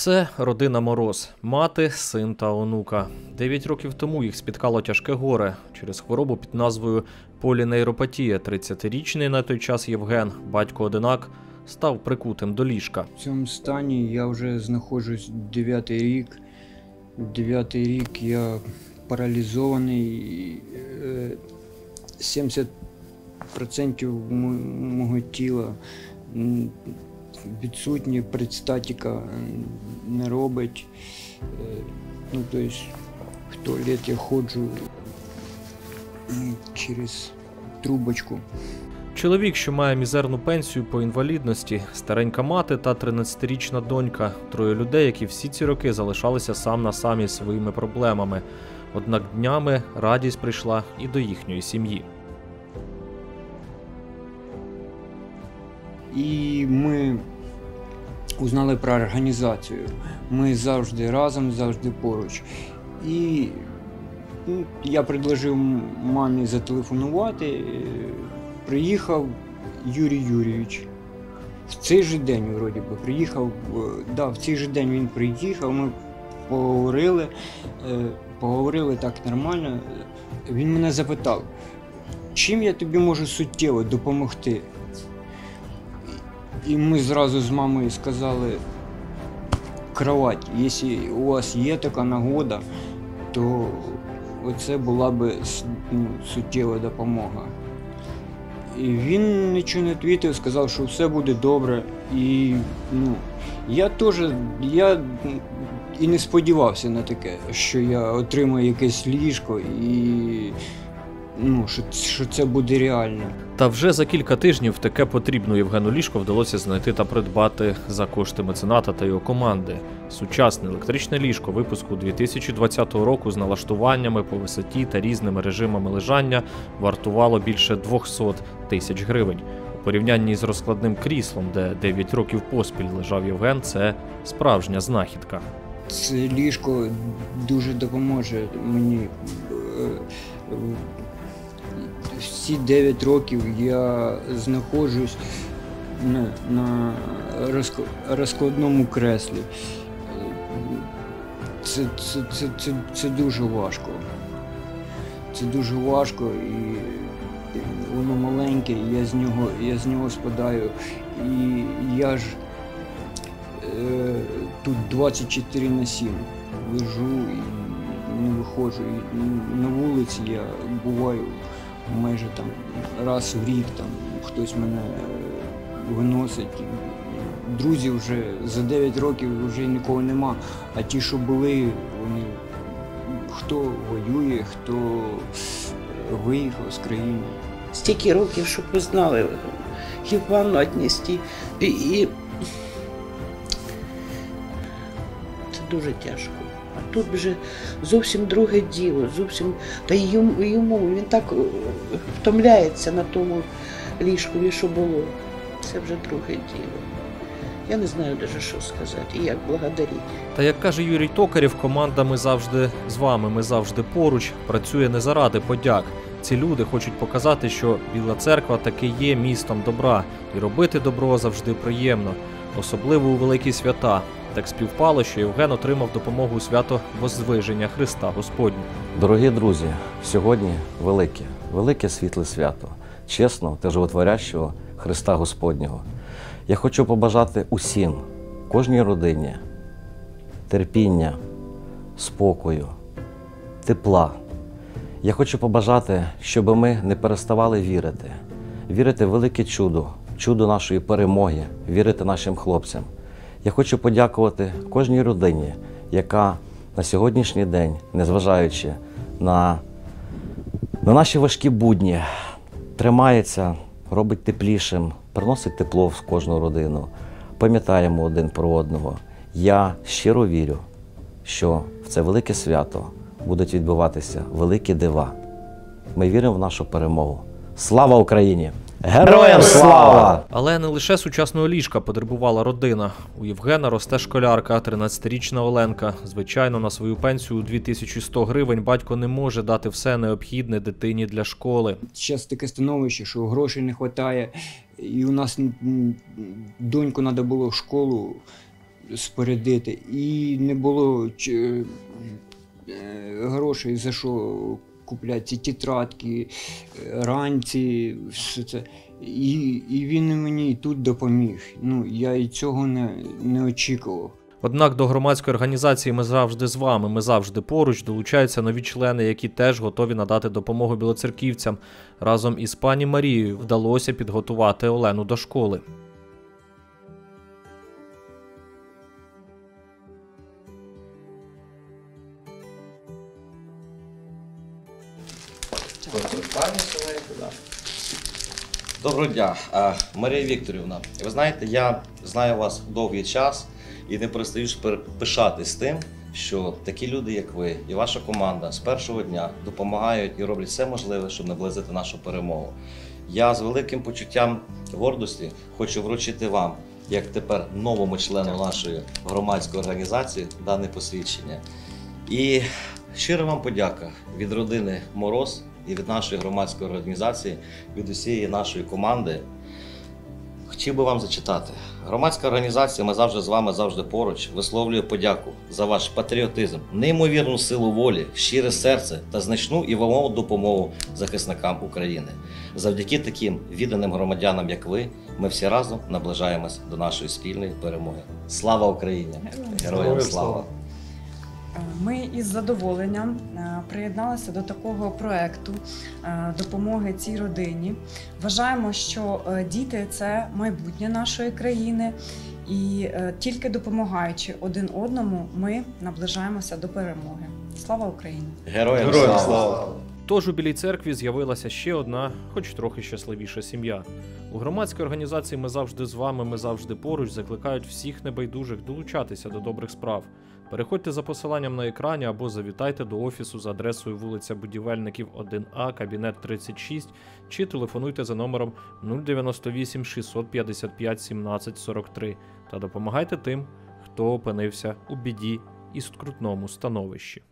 Це родина Мороз, мати, син та онука. Дев'ять років тому їх спіткало тяжке горе через хворобу під назвою полінейропатія. 30-річний на той час Євген, батько одинак, став прикутим до ліжка. В цьому стані я вже знаходжусь дев'ятий рік. Дев'ятий рік я паралізований. е, 70% мого тіла відсутні, предстатіка не робить. Е, Ну, тобто в туалет я ходжу через трубочку. Чоловік, що має мізерну пенсію по інвалідності, старенька мати та 13-річна донька. Троє людей, які всі ці роки залишалися сам на самі своїми проблемами. Однак днями радість прийшла і до їхньої сім'ї. І ми узнали про організацію. Ми завжди разом, завжди поруч. І ну, я предложив мамі зателефонувати. Приїхав Юрій Юрійович. В цей же день, вроді би, приїхав. е, Да, в цей же день він приїхав, ми поговорили, е, поговорили так нормально. Він мене запитав, чим я тобі можу суттєво допомогти? І ми зразу з мамою сказали, кровать, якщо у вас є така нагода, то оце була с- ну, суттєва допомога. І він нічого не відповів, сказав, що все буде добре. І ну, я теж я і не сподівався на таке, що я отримаю якесь ліжко і ну, що, що це буде реально. Та вже за кілька тижнів таке потрібну Євгену ліжко вдалося знайти та придбати за кошти мецената та його команди. Сучасне електричне ліжко випуску 2020 року з налаштуваннями по висоті та різними режимами лежання вартувало більше 200 тисяч гривень. У порівнянні з розкладним кріслом, де 9 років поспіль лежав Євген, це справжня знахідка. Це ліжко дуже допоможе мені. Е, 9 років я знаходжусь на, на розкладному креслі. Це, це, це, це, це дуже важко. Це дуже важко і воно маленьке, і я з нього, я з нього спадаю. І я ж е, тут 24 на 7 лежу і не виходжу. І на вулиці я буваю майже там раз в рік там хтось мене е, виносить. Друзів вже за 9 років вже нікого нема. А ті, що були, вони хто воює, хто виїхав з країни. стільки років, щоб ви знали, і в. І, і... дуже тяжко. А тут вже зовсім друге діло, зовсім. Та йому, йому він так е, втомляється на тому ліжкові, що було. Це вже друге діло. Я не знаю навіть, що сказати і як благодарити. Та як каже Юрій Токарєв, команда ми завжди з вами, ми завжди поруч, працює не заради подяк. Ці люди хочуть показати, що Біла церква таки є містом добра, і робити добро завжди приємно, особливо у великі свята. Так співпало, що Євген отримав допомогу у свято Возвиження Христа Господнього. Дорогі друзі, сьогодні велике, велике світле свято, чесно та животворящого Христа Господнього. Я хочу побажати усім, кожній родині, терпіння, спокою, тепла. Я хочу побажати, щоб ми не переставали вірити, вірити в велике чудо, чудо нашої перемоги, вірити нашим хлопцям. Я хочу подякувати кожній родині, яка на сьогоднішній день, незважаючи на, на наші важкі будні, тримається, робить теплішим, приносить тепло в кожну родину. Пам'ятаємо один про одного. Я щиро вірю, що в це велике свято будуть відбуватися великі дива. Ми віримо в нашу перемогу. Слава Україні! Героям слава! Але не лише сучасного ліжка потребувала родина. У Євгена росте школярка, 13-річна Оленка. Звичайно, на свою пенсію у 2100 гривень батько не може дати все необхідне дитині для школи. Зараз таке становище, що грошей не вистачає, і у нас доньку треба було в школу спорядити, і не було е, грошей за що купляти ці тетрадки, е, ранці, все це. І, і він мені тут допоміг. Ну, я і цього не, не очікував. Однак до громадської організації ми завжди з вами, ми завжди поруч долучаються нові члени, які теж готові надати допомогу білоцерківцям. Разом із пані Марією вдалося підготувати Олену до школи. Доброго дня, Марія Вікторівна. Ви знаєте, я знаю вас довгий час і не перестаю пер- пишатись тим, що такі люди, як ви, і ваша команда з першого дня допомагають і роблять все можливе, щоб наблизити нашу перемогу. Я з великим почуттям гордості хочу вручити вам, як тепер новому члену нашої громадської організації, дане посвідчення. І щира вам подяка від родини Мороз і від нашої громадської організації, від усієї нашої команди. Хотів би вам зачитати. Громадська організація Ми завжди з вами, завжди поруч висловлює подяку за ваш патріотизм, неймовірну силу волі, щире серце та значну і вагому допомогу захисникам України. Завдяки таким відданим громадянам, як ви, ми всі разом наближаємось до нашої спільної перемоги. Слава Україні! Героям слава! Ми із задоволенням е, приєдналися до такого проекту е, допомоги цій родині. Вважаємо, що е, діти це майбутнє нашої країни, і тільки допомагаючи один одному, ми наближаємося до перемоги. Слава Україні! Героям, Героям слава! слава! Тож у Білій церкві з'явилася ще одна, хоч трохи щасливіша сім'я. У громадській організації Ми завжди з вами, ми завжди поруч закликають всіх небайдужих долучатися до добрих справ. Переходьте за посиланням на екрані або завітайте до офісу за адресою вулиця Будівельників 1А, кабінет 36, чи телефонуйте за номером 098 655 17 43 та допомагайте тим, хто опинився у біді і скрутному становищі.